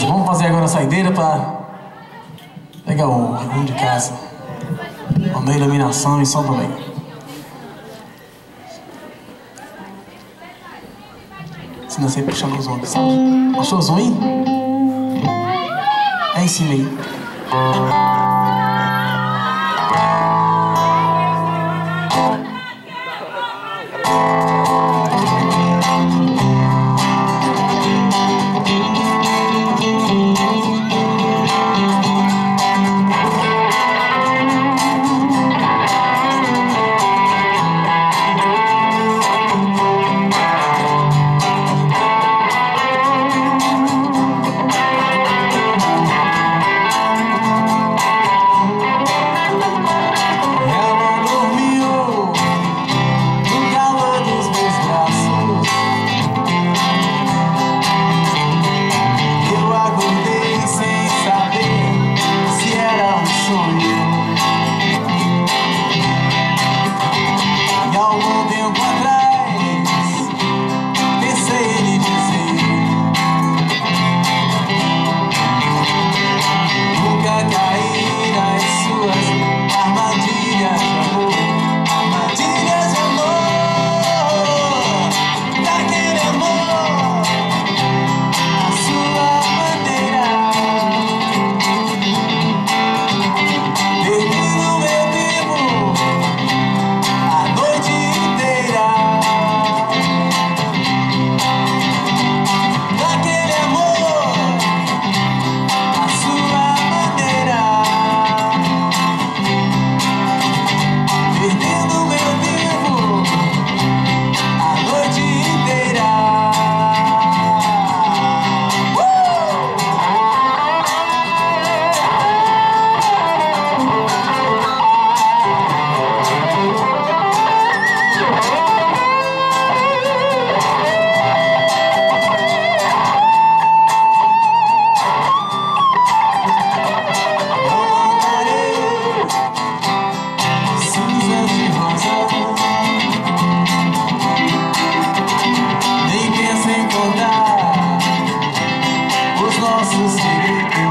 Vamos fazer agora a saideira para pegar o rumo de casa. Vamos iluminação e som também. Se não sei puxando o som aqui, sabe? Achou o som aí? É em cima aí. Thank you.